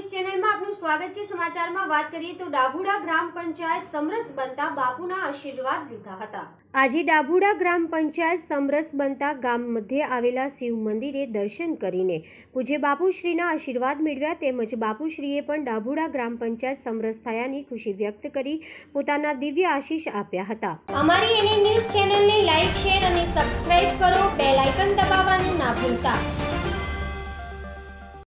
સ્વાગત છે. સમાચારમાં વાત કરીએ તો ડાભુડા ગ્રામ પંચાયત સમરસ બનતા બાપુના આશીર્વાદ લીધા હતા. આજે ડાભુડા ગ્રામ પંચાયત સમરસ બનતા ગામ મધ્યે આવેલા શિવ મંદિરે દર્શન કરીને પૂજ્ય બાપુશ્રીના આશીર્વાદ મેળવ્યા તેમજ બાપુશ્રીએ પણ ડાભુડા ગ્રામ પંચાયત સમરસ થયાની ખુશી વ્યક્ત કરી પોતાના દિવ્ય આશીષ આપ્યા હતા. અમારી એની ન્યૂઝ ચેનલને લાઈક શેર અને સબસ્ક્રાઇબ કરો. બેલ આઇકન દબાવવાનું ના ભૂલતા.